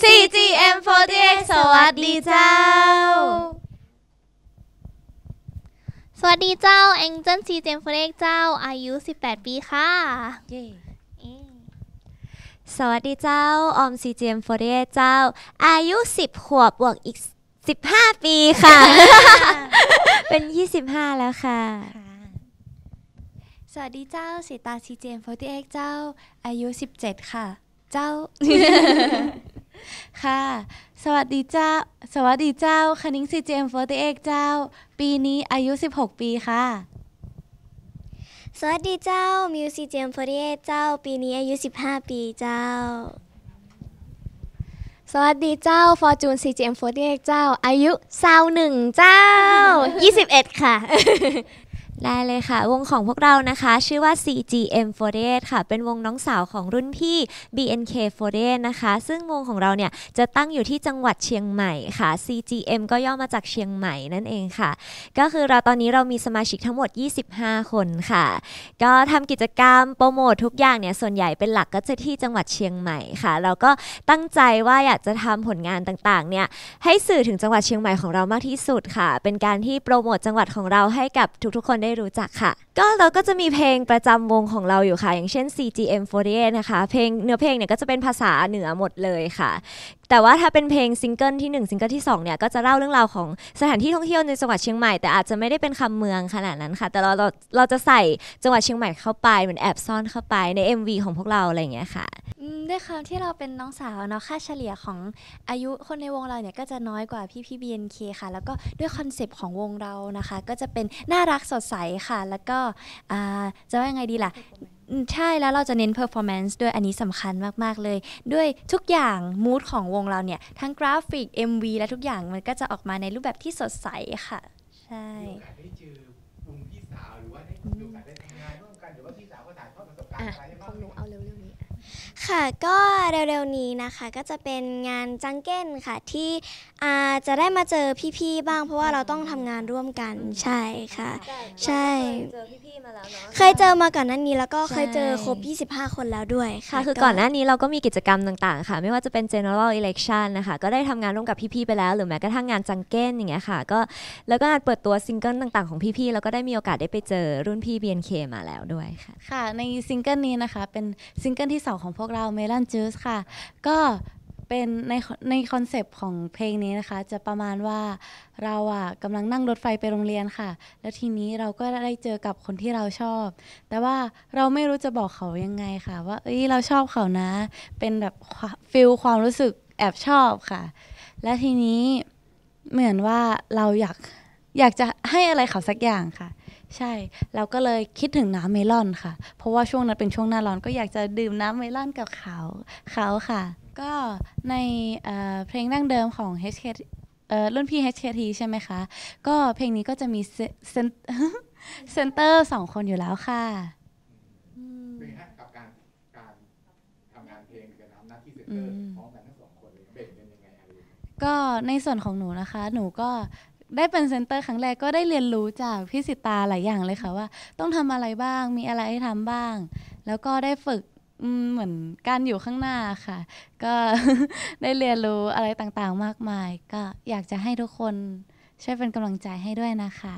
CGM48 สวัสดีเจ้า สวัสดีเจ้าแองเจิลซีเจมฟเรกเจ้า อายุ 18 ปีค่ะ เย้สวัสดีเจ้า ออม CGM48 เจ้า อายุ 10 ขวบบวกอีก 15 ปีค่ะ เป็น 25 แล้วค่ะ สวัสดีเจ้าสีตา CGM48 เจ้า อายุ 17 ค่ะ เจ้า ค่ะ สวัสดีเจ้า สวัสดีเจ้า คณิ้ง CGM48 เจ้า ปีนี้อายุ 16 ปีค่ะ สวัสดีเจ้า มิวซีเจม48 เจ้า ปีนี้อายุ 15 ปีเจ้า สวัสดีเจ้า Fortune CGM48 เจ้า อายุ21เจ้า 21 ค่ะ ได้เลยค่ะ วงของพวกเรานะคะ ชื่อว่า CGM48 ค่ะ เป็นวงน้องสาวของรุ่นพี่ BNK48 นะคะ ซึ่งวงของเราเนี่ย จะตั้งอยู่ที่จังหวัดเชียงใหม่ค่ะ CGM ก็ย่อมาจากเชียงใหม่นั่นเองค่ะ ก็คือเราตอนนี้เรามีสมาชิกทั้งหมด 25 คนค่ะ ก็ทำกิจกรรมโปรโมททุกอย่างเนี่ย ส่วนใหญ่เป็นหลักก็จะที่จังหวัดเชียงใหม่ค่ะ เราก็ตั้งใจว่าอยากจะทำผลงานต่างๆ เนี่ยให้สื่อถึงจังหวัดเชียงใหม่ของเรามากที่สุดค่ะ เป็นการที่โปรโมทจังหวัดของเราให้กับทุกๆคนได้รู้จักค่ะ ก็เราก็จะมีเพลงประจำวงของเราอยู่ค่ะ อย่างเช่น CGM48 นะคะเพลงเนื้อเพลงเนี่ยก็จะเป็นภาษาเหนือหมดเลยค่ะ แต่ว่าถ้าเป็นเพลงซิงเกิลที่1ซิงเกิลที่2เนี่ยก็จะเล่าเรื่องราวของสถานที่ท่องเที่ยวในจังหวัดเชียงใหม่แต่อาจจะไม่ได้เป็นคำเมืองขนาดนั้นค่ะ แต่เราเราเราจะใส่จังหวัดเชียงใหม่เข้าไปเหมือนแอบซ่อนเข้าไปใน MV ของพวกเราอะไรอย่างเงี้ยค่ะด้วยความที่เราเป็นน้องสาวเนาะค่าเฉลี่ยของอายุคนในวงเราเนี่ยก็จะน้อยกว่าพี่พี่ BNK ค่ะ แล้วก็ด้วยคอนเซปต์ของวงเรานะคะ ก็จะเป็นน่ารักสดใสค่ะ แล้วก็อ่าจะว่ายังไงดีล่ะอืมใช่แล้วเราจะเน้น performance ด้วยอันนี้สำคัญมาก ๆ เลย ด้วยทุกอย่าง mood ของวงเราเนี่ย ทั้งกราฟิก MV และทุกอย่างมันก็จะออกมาในรูปแบบที่สดใสค่ะ ใช่มีโอกาสได้เจอวงพี่สาวหรือว่าได้มีโอกาสได้ทำงานร่วมกันหรือว่าพี่สาวก็ถ่ายทอดประสบการณ์อะไรให้บ้างไหม ครับค่ะก็เร็วๆนี้นะคะก็จะเป็นงานจังเก้นค่ะที่อ่าจะได้มาเจอพี่ๆบ้าง เพราะว่าเราต้องทำงานร่วมกันใช่ค่ะ ใช่เจอพี่ๆมาแล้วเนาะเคยเจอมาก่อนหน้านี้แล้วก็ใช่เคยเจอครบ 25 คนแล้วด้วยค่ะค่ะ คือก่อนหน้านี้เราก็มีกิจกรรมต่างๆ ค่ะ ไม่ว่าจะเป็น general election นะคะก็ได้ทำงานร่วมกับพี่ๆไปแล้ว หรือแม้กระทั่งงานจังเก้นอย่างเงี้ยค่ะก็แล้วก็งานเปิดตัวซิงเกิลต่างๆของพี่ๆแล้วก็ได้มีโอกาสได้ไปเจอรุ่นพี่ BNK มาแล้วด้วยค่ะค่ะในซิงเกิลนี้นะคะเป็นซิงเกิลที่2ของพวกเรา Melon Juice ค่ะ ก็เป็นในในคอนเซปต์ของเพลงนี้นะคะ จะประมาณว่าเราอะกำลังนั่งรถไฟไปโรงเรียนค่ะ แล้วทีนี้เราก็ได้เจอกับคนที่เราชอบ แต่ว่าเราไม่รู้จะบอกเขายังไงค่ะ ว่าเอ้ยเราชอบเขานะ เป็นแบบ feel ความรู้สึกแอบชอบค่ะ และทีนี้เหมือนว่าเราอยากอยากจะให้อะไรเขาสักอย่างค่ะ ใช่ เราก็เลยคิดถึงน้ำเมลอนค่ะ เพราะว่าช่วงนั้นเป็นช่วงหน้าร้อนก็อยากจะดื่มน้ำเมลอนกับเขาเขาค่ะ ก็ในเอ่อเพลงดั้งเดิมของ HKT เอ่อรุ่นพี่ HKT ใช่ไหมคะ ก็เพลงนี้ก็จะมีเซเซนเซนเตอร์สองคนอยู่แล้วค่ะเป็นไงฮะกับการการทำงานเพลงกับทำหน้าที่เซนเตอร์อืมพร้อมกันทั้งสองคนเลยแบ่งกันยังไงอะไรยังไงก็ในส่วนของหนูนะคะ หนูก็ ได้เป็นเซนเตอร์ครั้งแรกก็ได้เรียนรู้จากพี่สิตาหลายอย่างเลยค่ะว่า ต้องทำอะไรบ้างมีอะไรให้ทำบ้าง แล้วก็ได้ฝึกเหมือนการอยู่ข้างหน้าค่ะ ก็ได้เรียนรู้อะไรต่างๆมากมาย ก็อยากจะให้ทุกคนช่วยเป็นกำลังใจให้ด้วยนะคะ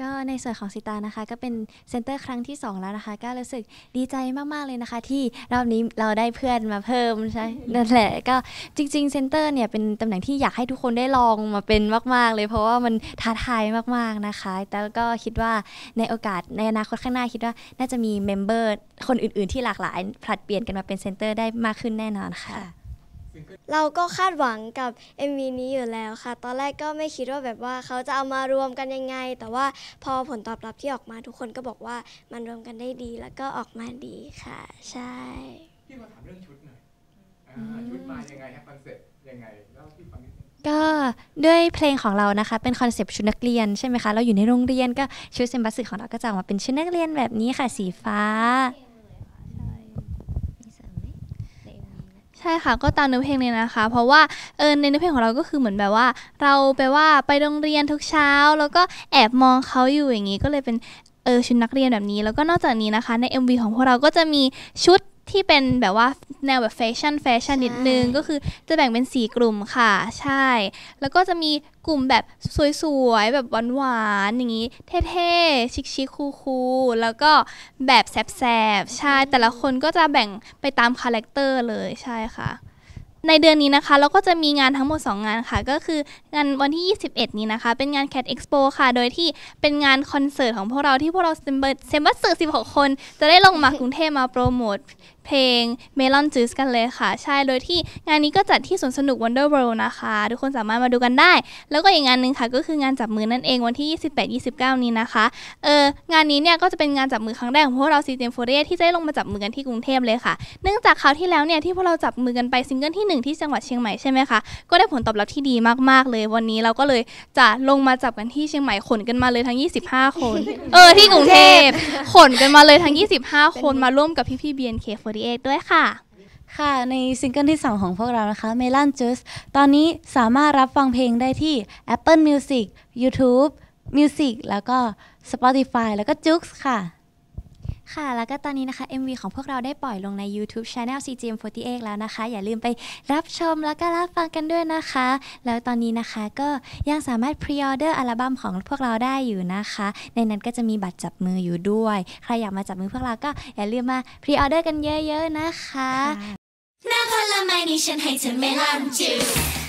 ก็ในส่วนของสิตานะคะ ก็เป็นเซนเตอร์ครั้งที่ 2 แล้วนะคะ ก็รู้สึกดีใจมาก ๆ เลยนะคะ ที่รอบนี้เราได้เพื่อนมาเพิ่มใช่นั่นแหละก็จริง ๆ เซนเตอร์เนี่ยเป็นตำแหน่งที่อยากให้ทุกคนได้ลองมาเป็นมาก ๆ เลย เพราะว่ามันท้าทายมาก ๆ นะคะ แต่ก็คิดว่าในโอกาสในอนาคตข้างหน้าคิดว่าน่าจะมี member คนอื่น ๆ ที่หลากหลายผลัดเปลี่ยนกันมาเป็นเซนเตอร์ได้มากขึ้นแน่นอนค่ะ เราก็คาดหวังกับ MV นี้อยู่แล้วค่ะ ตอนแรกก็ไม่คิดว่าแบบว่าเขาจะเอามารวมกันยังไง แต่ว่าพอผลตอบรับที่ออกมาทุกคนก็บอกว่ามันรวมกันได้ดีแล้วก็ออกมาดีค่ะ ใช่พี่มาถามเรื่องชุดหน่อยอ่าชุดมายังไงฮะคอนเซ็ปต์ยังไงเล่าให้พี่ฟังนิดนึงก็ด้วยเพลงของเรานะคะ เป็นคอนเซปต์ชุดนักเรียนใช่ไหมคะ เราอยู่ในโรงเรียนก็ชุดเซ็มบัตสึของเราก็จะออกมาเป็นชุดนักเรียนแบบนี้ค่ะสีฟ้า ใช่ค่ะก็ตามเนื้อเพลงเลยนะคะ เพราะว่าเออในเนื้อเพลงของเราก็คือเหมือนแบบว่า เราไปว่าไปโรงเรียนทุกเช้า แล้วก็แอบมองเขาอยู่อย่างนี้ก็เลยเป็นเออชุดนักเรียนแบบนี้ แล้วก็นอกจากนี้นะคะใน MV ของพวกเราก็จะมีชุด ที่เป็นแบบว่าแนวแบบแฟชั่นแฟชั่นนิดนึงใช่ก็คือจะแบ่งเป็น 4 กลุ่มค่ะ ใช่ แล้วก็จะมีกลุ่มแบบสวยๆ แบบหวานๆ อย่างนี้ เท่ๆ ชิคๆ cool ๆ แล้วก็แบบแซบๆ ใช่ แต่ละคนก็จะแบ่งไปตาม character เลยใช่ค่ะในเดือนนี้นะคะเราก็จะมีงานทั้งหมด 2 งานค่ะ ก็คืองานวันที่ 21 นี้นะคะ เป็นงาน Cat Expo ค่ะ โดยที่เป็นงานคอนเสิร์ตของพวกเราที่พวกเรา member เซ็มบัตสึ 16 คน จะได้ลงมากรุงเทพมาโปรโมท เพลง Melon Juice กันเลยค่ะ ใช่โดยที่งานนี้ก็จัดที่สวนสนุก Wonder World นะคะ ทุกคนสามารถมาดูกันได้ แล้วก็อีกงานหนึ่งค่ะก็คืองานจับมือนั่นเองวันที่ 28-29 นี้นะคะเอองานนี้เนี่ยก็จะเป็นงานจับมือครั้งแรกของพวกเรา CGM48ที่จะได้ลงมาจับมือกันที่กรุงเทพเลยค่ะ เนื่องจากคราวที่แล้วเนี่ยที่พวกเราจับมือกันไปซิงเกิลที่หนึ่งที่จังหวัดเชียงใหม่ใช่ไหมคะก็ได้ผลตอบรับที่ดีมากๆเลย วันนี้เราก็เลยจะลงมาจับกันที่เชียงใหม่ขนกันมาเลยทั้ง 25 คน เออที่กรุงเทพขนกันมาเลยทั้ง 25 คนมาร่วมกับพี่ๆ BNK48 ด้วยค่ะ ค่ะ ในซิงเกิลที่ 2 ของพวกเรานะคะ Melon Juice ตอนนี้สามารถรับฟังเพลงได้ที่ Apple Music YouTube Music แล้วก็ Spotify แล้วก็ Joox ค่ะ ค่ะ แล้วก็ตอนนี้นะคะ MV ของพวกเราได้ปล่อยลงใน YouTube Channel CGM48 แล้วนะคะ อย่าลืมไปรับชมแล้วก็รับฟังกันด้วยนะคะ แล้วตอนนี้นะคะก็ยังสามารถ pre-order อัลบั้มของพวกเราได้อยู่นะคะ ในนั้นก็จะมีบัตรจับมืออยู่ด้วย ใครอยากมาจับมือพวกเราก็อย่าลืมมา pre-orderกันเยอะๆนะคะหน้าผลไม้นี้ฉันให้เธอ melon juice